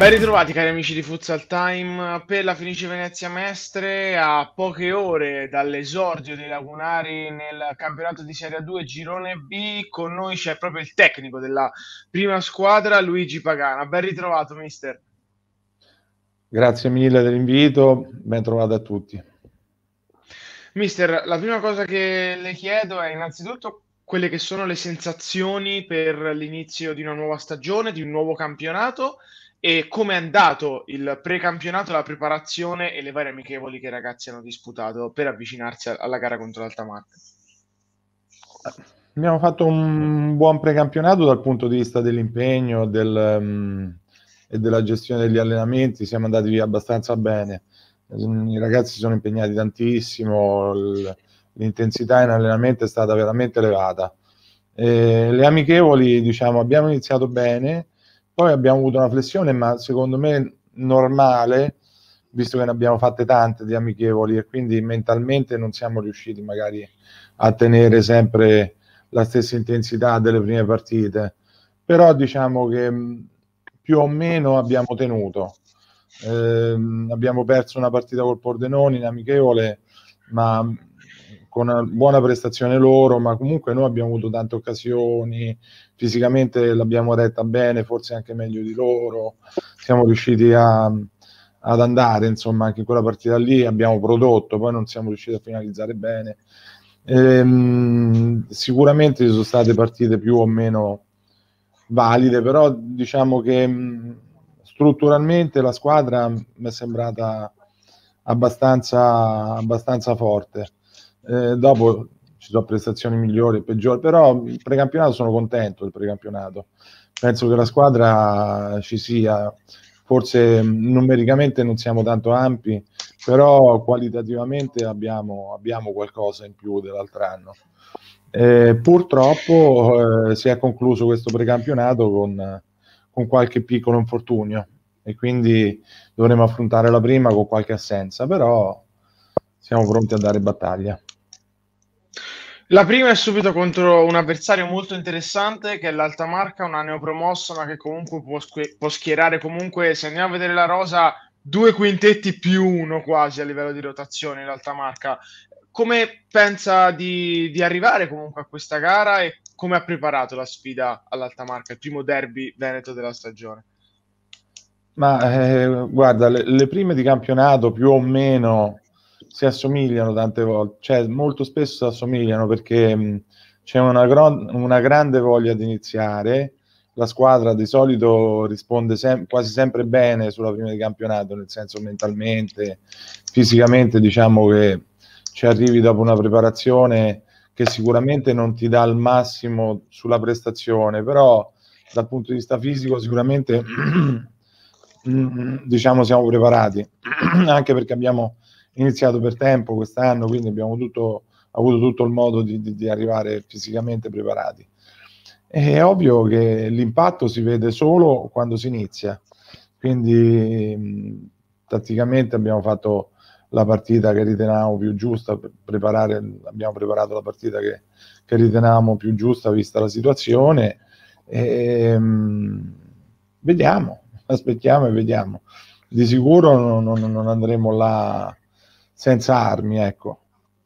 Ben ritrovati cari amici di Futsal Time. Per la Fenice Venezia Mestre a poche ore dall'esordio dei lagunari nel campionato di Serie 2 Girone B. Con noi c'è proprio il tecnico della prima squadra Luigi Pagana. Ben ritrovato mister. Grazie mille dell'invito ben trovato a tutti. Mister la prima cosa che le chiedo è innanzitutto quelle che sono le sensazioni per l'inizio di una nuova stagione di un nuovo campionato e come è andato il precampionato, la preparazione e le varie amichevoli che i ragazzi hanno disputato per avvicinarsi alla gara contro l'Altamarca? Abbiamo fatto un buon precampionato dal punto di vista dell'impegno del, um, e della gestione degli allenamenti, siamo andati via abbastanza bene. I ragazzi si sono impegnati tantissimo, l'intensità in allenamento è stata veramente elevata. E le amichevoli, diciamo, abbiamo iniziato bene, poi abbiamo avuto una flessione, ma secondo me normale, visto che ne abbiamo fatte tante di amichevoli e quindi mentalmente non siamo riusciti magari a tenere sempre la stessa intensità delle prime partite. Però diciamo che più o meno abbiamo tenuto. Eh, abbiamo perso una partita col Pordenone in amichevole, ma con una buona prestazione loro, ma comunque noi abbiamo avuto tante occasioni, fisicamente l'abbiamo retta bene, forse anche meglio di loro, siamo riusciti a, ad andare, insomma, anche in quella partita lì abbiamo prodotto, poi non siamo riusciti a finalizzare bene. Ehm, sicuramente ci sono state partite più o meno valide, però diciamo che mh, strutturalmente la squadra mi è sembrata abbastanza, abbastanza forte eh, dopo ci sono prestazioni migliori e peggiori, però il precampionato sono contento del precampionato. Penso che la squadra ci sia, forse numericamente non siamo tanto ampi, però qualitativamente abbiamo, abbiamo qualcosa in più dell'altro anno. Eh, purtroppo eh, si è concluso questo precampionato con, con qualche piccolo infortunio e quindi dovremo affrontare la prima con qualche assenza, però siamo pronti a dare battaglia. La prima è subito contro un avversario molto interessante che è l'Alta Marca, una neopromossa ma che comunque può, può, schierare comunque, se andiamo a vedere la rosa, due quintetti più uno quasi a livello di rotazione l'Alta Marca. Come pensa di, di, arrivare comunque a questa gara e come ha preparato la sfida all'Alta Marca, il primo derby veneto della stagione? Ma eh, guarda, le, le prime di campionato più o meno si assomigliano tante volte, cioè molto spesso si assomigliano perché mh, c'è una, gro- una, grande voglia di iniziare, la squadra di solito risponde sem- quasi sempre bene sulla prima di campionato, nel senso mentalmente, fisicamente diciamo che ci arrivi dopo una preparazione che sicuramente non ti dà il massimo sulla prestazione, però dal punto di vista fisico sicuramente diciamo siamo preparati, anche perché abbiamo iniziato per tempo quest'anno, quindi abbiamo tutto, avuto tutto il modo di, di, di arrivare fisicamente preparati. È ovvio che l'impatto si vede solo quando si inizia, quindi tatticamente abbiamo fatto la partita che ritenevamo più giusta, preparare, abbiamo preparato la partita che, che ritenevamo più giusta vista la situazione. E, vediamo, aspettiamo e vediamo. Di sicuro non, non, non andremo là senza armi, ecco.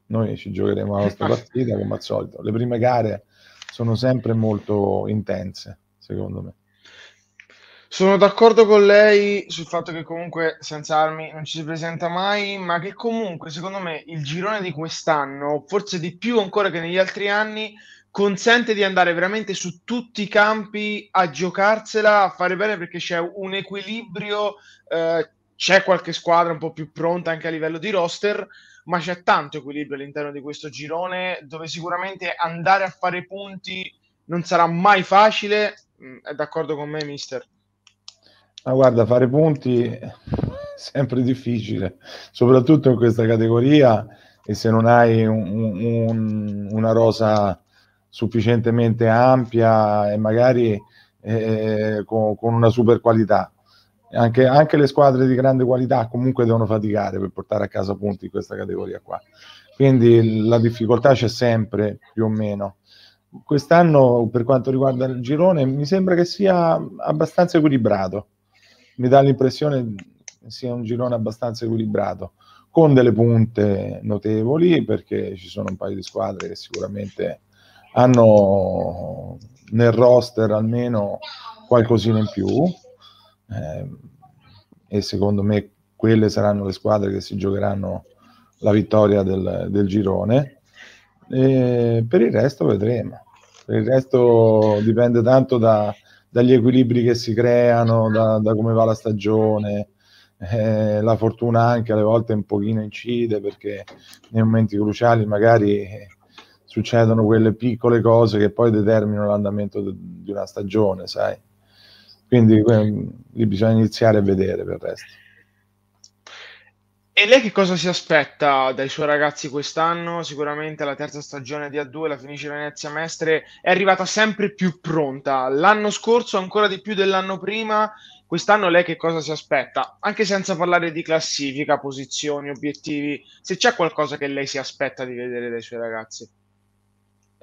Noi ci giocheremo la nostra partita come al solito. Le prime gare sono sempre molto intense, secondo me. Sono d'accordo con lei sul fatto che comunque senza armi non ci si presenta mai, ma che comunque secondo me il girone di quest'anno, forse di più ancora che negli altri anni, consente di andare veramente su tutti i campi a giocarsela, a fare bene perché c'è un equilibrio, eh, c'è qualche squadra un po' più pronta anche a livello di roster, ma c'è tanto equilibrio all'interno di questo girone dove sicuramente andare a fare punti non sarà mai facile. Mm, è d'accordo con me, mister? Ma guarda, fare punti è sempre difficile, soprattutto in questa categoria e se non hai un, un, una rosa sufficientemente ampia e magari eh, con, con una super qualità anche, anche, le squadre di grande qualità comunque devono faticare per portare a casa punti in questa categoria qua. Quindi la difficoltà c'è sempre, più o meno. Quest'anno, per quanto riguarda il girone, mi sembra che sia abbastanza equilibrato. mi dà l'impressione sia un girone abbastanza equilibrato, con delle punte notevoli, perché ci sono un paio di squadre che sicuramente hanno nel roster almeno qualcosina in più. Eh, e secondo me quelle saranno le squadre che si giocheranno la vittoria del, del girone. E per il resto vedremo. Per il resto dipende tanto da, dagli equilibri che si creano, da, da come va la stagione. Eh, la fortuna anche alle volte un pochino incide perché nei momenti cruciali magari succedono quelle piccole cose che poi determinano l'andamento de- di una stagione, sai. Quindi lì bisogna iniziare a vedere per il resto. E lei che cosa si aspetta dai suoi ragazzi quest'anno? Sicuramente la terza stagione di A2, la Fenice Venezia Mestre, è arrivata sempre più pronta. L'anno scorso ancora di più dell'anno prima. Quest'anno lei che cosa si aspetta? Anche senza parlare di classifica, posizioni, obiettivi, se c'è qualcosa che lei si aspetta di vedere dai suoi ragazzi.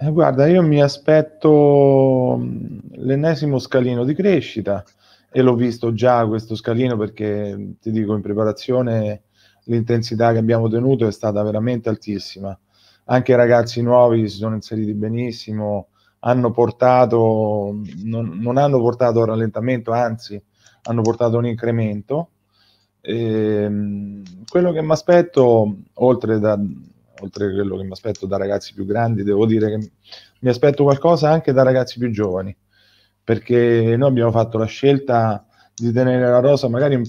Eh, guarda, io mi aspetto mm, l'ennesimo scalino di crescita e l'ho visto già questo scalino perché ti dico in preparazione l'intensità che abbiamo tenuto è stata veramente altissima. Anche i ragazzi nuovi si sono inseriti benissimo, hanno portato, non, non hanno portato un rallentamento, anzi hanno portato un incremento. E, ehm, quello che mi aspetto, oltre, da, oltre a quello che mi aspetto da ragazzi più grandi, devo dire che mi aspetto qualcosa anche da ragazzi più giovani, perché noi abbiamo fatto la scelta di tenere la rosa magari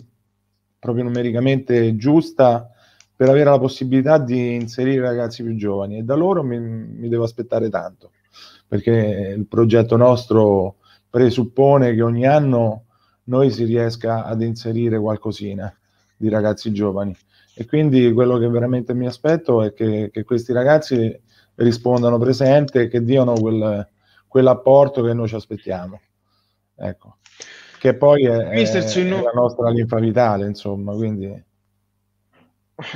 proprio numericamente giusta per avere la possibilità di inserire ragazzi più giovani e da loro mi, mi devo aspettare tanto perché il progetto nostro presuppone che ogni anno noi si riesca ad inserire qualcosina di ragazzi giovani e quindi quello che veramente mi aspetto è che, che questi ragazzi rispondano presente e che diano quel, quell'apporto che noi ci aspettiamo. Ecco che poi è, è, è la nostra linfa vitale, insomma, quindi...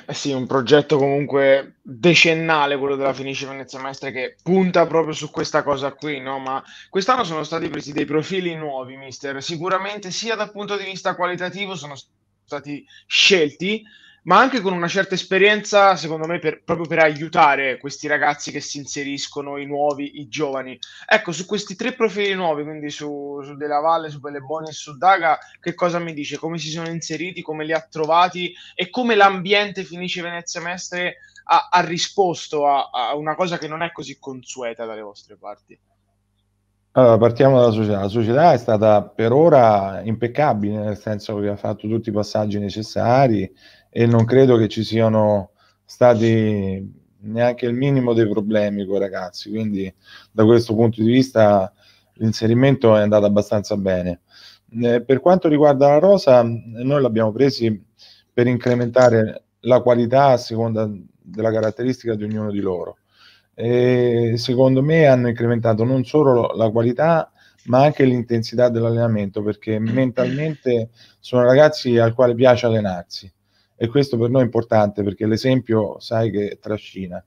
Eh sì, un progetto comunque decennale, quello della Fenice Venezia Mestre, che punta proprio su questa cosa qui, no? Ma quest'anno sono stati presi dei profili nuovi, mister. Sicuramente sia dal punto di vista qualitativo sono stati scelti, ma anche con una certa esperienza, secondo me, per, proprio per aiutare questi ragazzi che si inseriscono, i nuovi, i giovani. Ecco, su questi tre profili nuovi, quindi su, su Della Valle, su Belleboni e su Daga, che cosa mi dice? Come si sono inseriti, come li ha trovati e come l'ambiente finisce Venezia Mestre ha, ha risposto a, a una cosa che non è così consueta dalle vostre parti? Allora, partiamo dalla società. La società è stata per ora impeccabile, nel senso che ha fatto tutti i passaggi necessari, e non credo che ci siano stati neanche il minimo dei problemi con i ragazzi, quindi da questo punto di vista l'inserimento è andato abbastanza bene. Eh, per quanto riguarda la rosa, noi l'abbiamo presi per incrementare la qualità a seconda della caratteristica di ognuno di loro. E secondo me hanno incrementato non solo la qualità, ma anche l'intensità dell'allenamento, perché mentalmente sono ragazzi al quale piace allenarsi e questo per noi è importante perché l'esempio sai che trascina.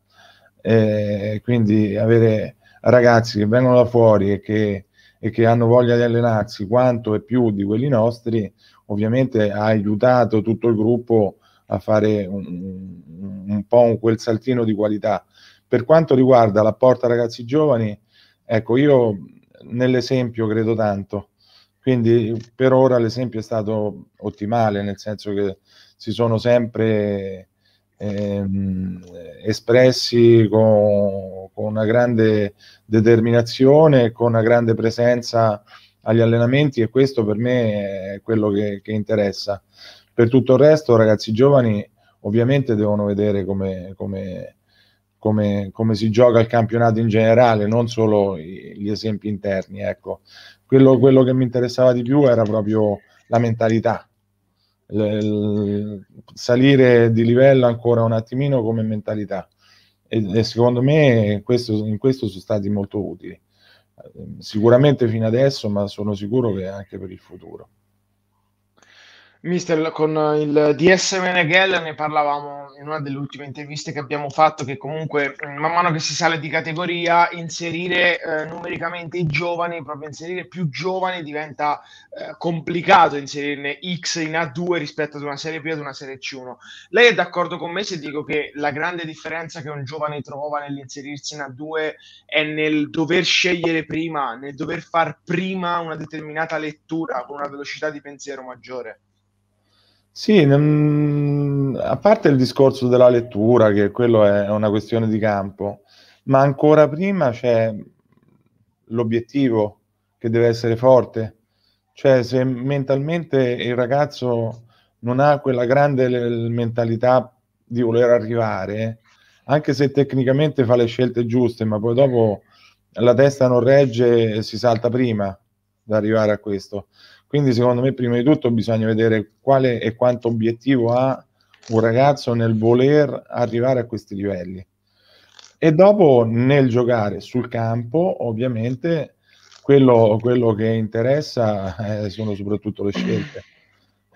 Eh, quindi avere ragazzi che vengono da fuori e che, e che, hanno voglia di allenarsi quanto e più di quelli nostri, ovviamente ha aiutato tutto il gruppo a fare un, un po' un, quel saltino di qualità. Per quanto riguarda l'apporto a ragazzi giovani, ecco, io nell'esempio credo tanto. Quindi per ora l'esempio è stato ottimale, nel senso che si sono sempre ehm, espressi con, con, una grande determinazione, con una grande presenza agli allenamenti e questo per me è quello che, che interessa. Per tutto il resto, ragazzi giovani ovviamente devono vedere come, come, come, come si gioca il campionato in generale, non solo gli esempi interni. Ecco. Quello, quello che mi interessava di più era proprio la mentalità, salire di livello ancora un attimino come mentalità. E, e secondo me questo, in questo sono stati molto utili. Sicuramente fino adesso ma sono sicuro che anche per il futuro Mister, con il DS Menegel ne parlavamo in una delle ultime interviste che abbiamo fatto, che comunque man mano che si sale di categoria, inserire eh, numericamente i giovani, proprio inserire più giovani diventa eh, complicato inserirne X in A2 rispetto ad una serie B ad una serie C1. Lei è d'accordo con me se dico che la grande differenza che un giovane trova nell'inserirsi in A2 è nel dover scegliere prima, nel dover far prima una determinata lettura con una velocità di pensiero maggiore? Sì, a parte il discorso della lettura, che quello è una questione di campo, ma ancora prima c'è l'obiettivo che deve essere forte. Cioè, se mentalmente il ragazzo non ha quella grande mentalità di voler arrivare, anche se tecnicamente fa le scelte giuste, ma poi dopo la testa non regge e si salta prima da arrivare a questo. Quindi secondo me prima di tutto bisogna vedere quale e quanto obiettivo ha un ragazzo nel voler arrivare a questi livelli. E dopo nel giocare sul campo, ovviamente, quello, quello che interessa eh, sono soprattutto le scelte,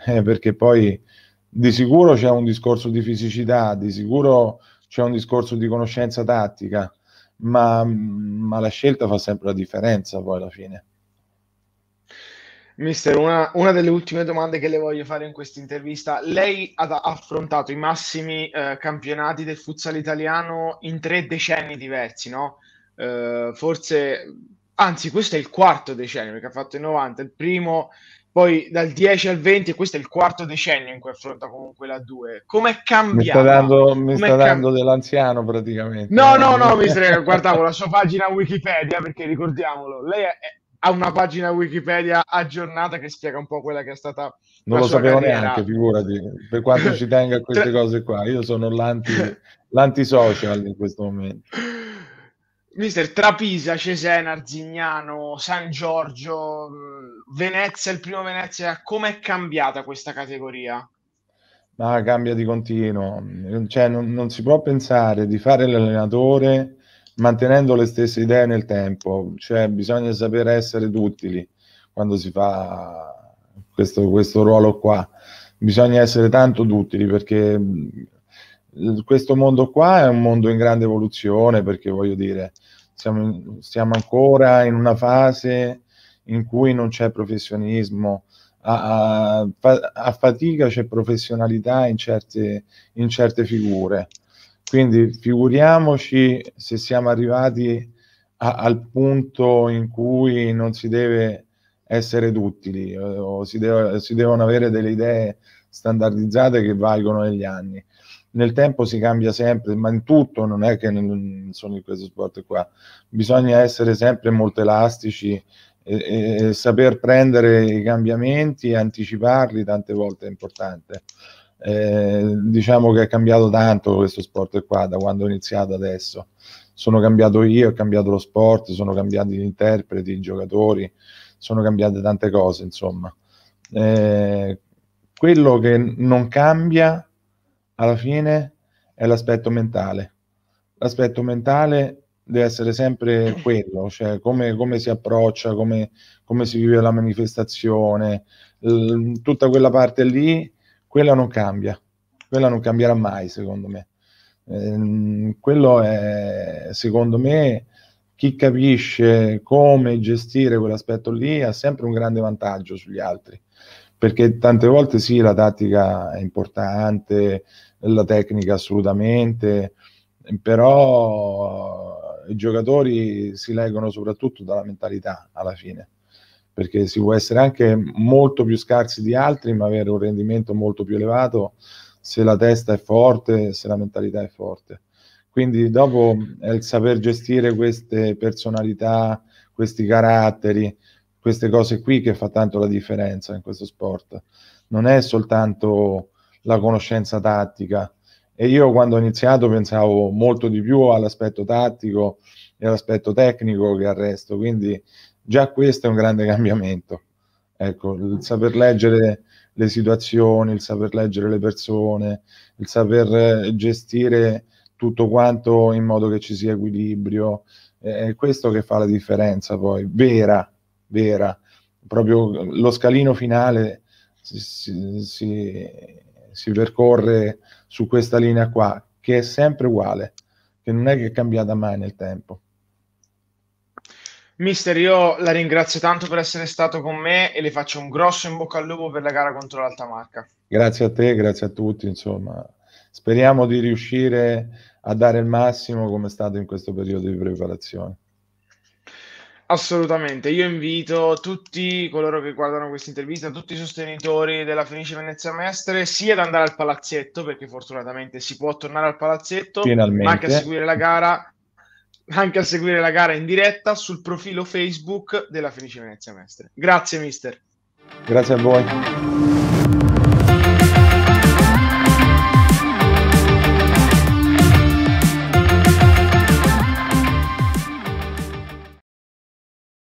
eh, perché poi di sicuro c'è un discorso di fisicità, di sicuro c'è un discorso di conoscenza tattica, ma, ma la scelta fa sempre la differenza poi alla fine. Mister, una, una, delle ultime domande che le voglio fare in questa intervista. Lei ha affrontato i massimi eh, campionati del futsal italiano in tre decenni diversi, no? Eh, forse, anzi, questo è il quarto decennio perché ha fatto il 90, il primo, poi dal 10 al 20 e questo è il quarto decennio in cui affronta comunque la 2. Com'è cambiato? Mi sta dando, mi sta dando dell'anziano praticamente. No, no, no, mister, guardavo la sua pagina Wikipedia perché ricordiamolo, lei è ha una pagina Wikipedia aggiornata che spiega un po' quella che è stata non lo sapevo carriera. neanche, figurati, per quanto ci tenga a queste cose qua. Io sono l'anti, l'antisocial in questo momento. Mister Trapisa, Cesena, Arzignano, San Giorgio, Venezia, il primo Venezia, com'è cambiata questa categoria? Ma cambia di continuo, cioè non, non si può pensare di fare l'allenatore mantenendo le stesse idee nel tempo, cioè bisogna saper essere duttili quando si fa questo, questo ruolo qua, bisogna essere tanto duttili perché questo mondo qua è un mondo in grande evoluzione perché voglio dire, siamo, siamo ancora in una fase in cui non c'è professionismo, a, a, a fatica c'è professionalità in certe, in certe figure. Quindi figuriamoci se siamo arrivati a, al punto in cui non si deve essere duttili eh, o si, deve, si, devono avere delle idee standardizzate che valgono negli anni. Nel tempo si cambia sempre, ma in tutto non è che non sono in questo sport qua. Bisogna essere sempre molto elastici e, e saper prendere i cambiamenti e anticiparli tante volte è importante. Eh, diciamo che è cambiato tanto questo sport qua da quando ho iniziato adesso. Sono cambiato io, è cambiato lo sport, sono cambiati gli interpreti, i giocatori, sono cambiate tante cose, insomma. Eh, quello che non cambia alla fine è l'aspetto mentale. L'aspetto mentale deve essere sempre quello, cioè come, come si approccia, come, come, si vive la manifestazione, tutta quella parte lì quella non cambia, quella non cambierà mai secondo me. Eh, quello è, secondo me, chi capisce come gestire quell'aspetto lì ha sempre un grande vantaggio sugli altri, perché tante volte sì, la tattica è importante, la tecnica assolutamente, però i giocatori si leggono soprattutto dalla mentalità alla fine perché si può essere anche molto più scarsi di altri, ma avere un rendimento molto più elevato se la testa è forte, se la mentalità è forte. Quindi dopo è il saper gestire queste personalità, questi caratteri, queste cose qui che fa tanto la differenza in questo sport. Non è soltanto la conoscenza tattica. E io quando ho iniziato pensavo molto di più all'aspetto tattico e all'aspetto tecnico che al resto, quindi Già questo è un grande cambiamento. Ecco, il saper leggere le situazioni, il saper leggere le persone, il saper eh, gestire tutto quanto in modo che ci sia equilibrio, è questo che fa la differenza poi, vera, vera. Proprio lo scalino finale si, si, si percorre su questa linea qua, che è sempre uguale, che non è che è cambiata mai nel tempo. Mister, io la ringrazio tanto per essere stato con me e le faccio un grosso in bocca al lupo per la gara contro l'Altamarca. Grazie a te, grazie a tutti, insomma, speriamo di riuscire a dare il massimo come è stato in questo periodo di preparazione. Assolutamente, io invito tutti coloro che guardano questa intervista, tutti i sostenitori della Fenice Venezia Mestre, sia ad andare al palazzetto, perché fortunatamente si può tornare al palazzetto, Finalmente. ma anche a seguire la gara anche a seguire la gara in diretta sul profilo Facebook della Fenice Venezia Mestre. Grazie mister. Grazie a voi.